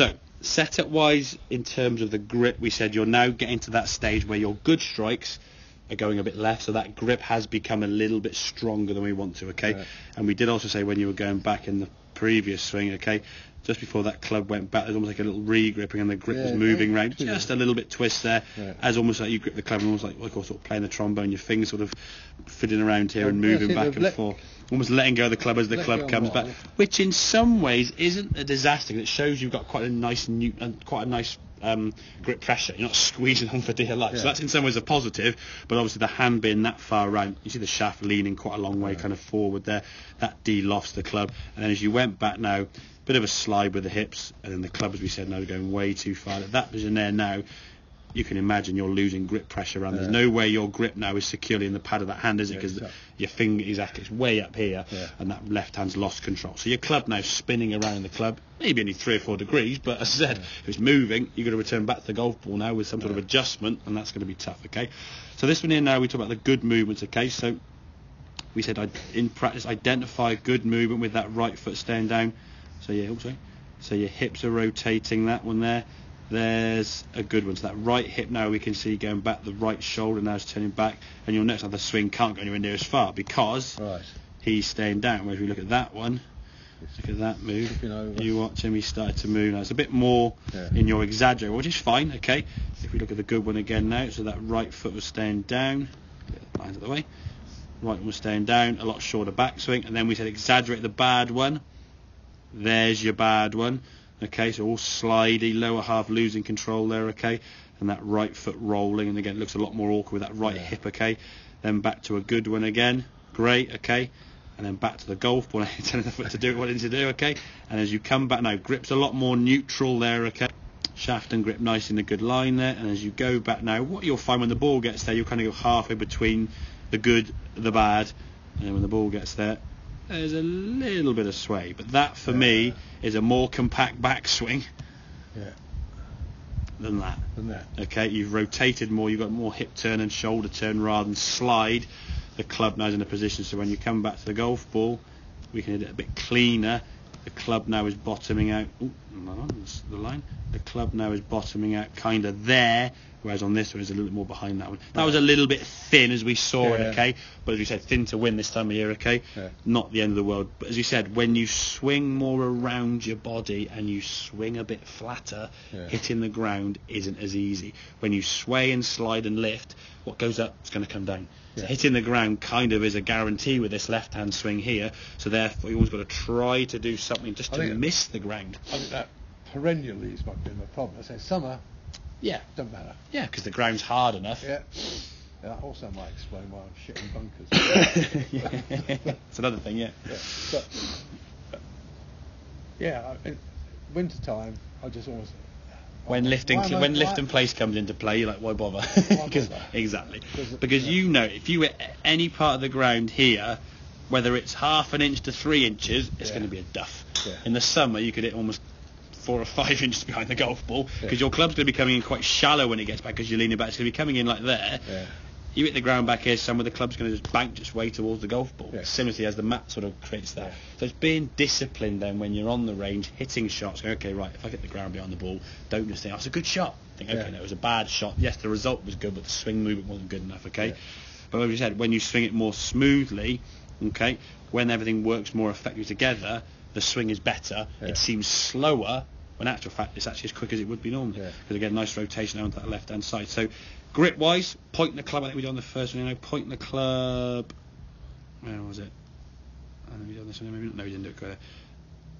So, setup wise, in terms of the grip, we said you're now getting to that stage where your good strikes are going a bit left, so that grip has become a little bit stronger than we want to, okay? Right. And we did also say when you were going back in the previous swing, okay, just before that club went back, there's almost like a little re-gripping and the grip was moving yeah. around, Yeah. just a little bit twist there, Right. as almost like you grip the club and almost like, like sort of playing the trombone, your fingers sort of fiddling around here and moving back and let- forth, almost letting go of the club as the club comes back, which in some ways isn't a disaster, It shows you've got quite a nice, new, uh, quite a nice um, grip pressure. You're not squeezing on for dear life. So that's in some ways a positive. But obviously the hand being that far around, you see the shaft leaning quite a long way, kind of forward there. That de-lofts the club. And then as you went back now, bit of a slide with the hips, and then the club, as we said, now going way too far. At that position there now, you can imagine you're losing grip pressure around. There's no way your grip now is securely in the pad of that hand, is it? Yeah, Because exactly. your finger exactly it's way up here, Yeah. and that left hand's lost control. So your club now spinning around the club, maybe only three or four degrees, but as I said, if it's moving, you've got to return back to the golf ball now with some sort of adjustment, and that's going to be tough. Okay, so this one here now we talk about the good movements. Okay, so we said in practice identify good movement with that right foot staying down. So yeah, also, so your hips are rotating. That one there. There's a good one. So that right hip now we can see going back. The right shoulder now is turning back, and your next other swing can't go anywhere near as far because Right. he's staying down. Whereas we look at that one, look at that move. You watch him, he started to move. Now it's a bit more Yeah. in your exaggerate, which is fine. Okay. If we look at the good one again now, so that right foot was staying down. Get the lines out of the way. Right one was staying down, a lot shorter backswing, and then we said exaggerate the bad one. There's your bad one. Okay, so all slidey, lower half losing control there, okay, and that right foot rolling, and again it looks a lot more awkward with that right Yeah. hip, okay. Then back to a good one again, great, okay, and then back to the golf ball, telling the foot to do what it needs to do, okay. And as you come back now, grip's a lot more neutral there, okay. Shaft and grip nice in a good line there, and as you go back now, what you'll find when the ball gets there, you'll kind of go halfway between the good, the bad, and then when the ball gets there, there's a little bit of sway, but that for me is a more compact backswing Yeah. than that. Than that. Okay, you've rotated more, you've got more hip turn and shoulder turn rather than slide. The club now is in a position so when you come back to the golf ball, we can hit it a bit cleaner. The club now is bottoming out. Ooh, that's the line. The club now is bottoming out kind of there, whereas on this one is a little bit more behind that one. That was a little bit thin as we saw it, Yeah. okay? But as we said, thin to win this time of year, okay? Yeah. Not the end of the world. But as you said, when you swing more around your body and you swing a bit flatter, hitting the ground isn't as easy. When you sway and slide and lift, what goes up is going to come down. So hitting the ground kind of is a guarantee with this left-hand swing here. So therefore, you always got to try to do something just I to miss the ground. I think that perennially is might be my problem. I say summer, Yeah, don't matter. yeah, because the ground's hard enough. Yeah. That also might explain why I'm shitting bunkers. yeah. it's another thing, yeah. yeah. But, yeah, I- in winter time, I just always. When lifting when why- lifting place comes into play, you're like, why bother? Why 'Cause- bother? exactly. Because Because yeah. you know, if you hit any part of the ground here, whether it's half an inch to three inches, it's Yeah. going to be a duff. Yeah. In the summer, you could hit almost four or five inches behind the golf ball because Yeah. your club's going to be coming in quite shallow when it gets back because you're leaning back. It's going to be coming in like there. Yeah. You hit the ground back here, somewhere the club's going to just bank its way towards the golf ball. Yeah. Similarly, as the mat sort of creates that. So it's being disciplined then when you're on the range, hitting shots. Going, okay, right, if I hit the ground behind the ball, don't just think, oh, it's a good shot. Think, okay, no, it was a bad shot. Yes, the result was good, but the swing movement wasn't good enough, okay? But as you said, when you swing it more smoothly, okay, when everything works more effectively together, the swing is better. Yeah. It seems slower, when in actual fact it's actually as quick as it would be normally. Yeah. Because again, nice rotation onto that left-hand side. So grip wise, pointing the club, I think we did on the first one, you know, pointing the club, where was it? I think we did on this one, maybe, no, we didn't do it quite there.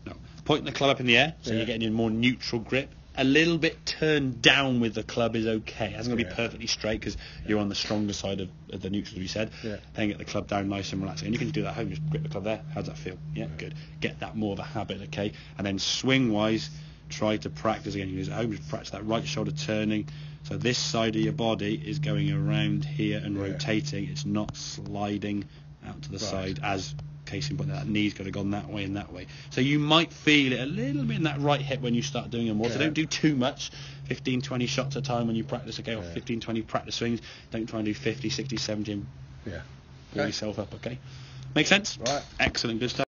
No. Pointing the club up in the air, so Yeah. you're getting a more neutral grip. A little bit turned down with the club is okay. It hasn't got to be Yeah. perfectly straight because you're on the stronger side of, of the neutral, as we said. Yeah. Then get the club down nice and relaxing. And you can do that at home, just grip the club there. How's that feel? Yeah, good. Get that more of a habit, okay? And then swing wise, try to practice again. You use at home, just practice that right shoulder turning. So this side of your body is going around here and Yeah. rotating. It's not sliding out to the Right. side as point that knee's got to gone that way and that way. So you might feel it a little bit in that right hip when you start doing it more. So don't do too much. 15, 20 shots at a time when you practice, okay, or Yeah. 15, 20 practice swings. Don't try and do 50, 60, 70 and Yeah. pull Okay. yourself up, okay? Make sense? Right. Excellent, good stuff.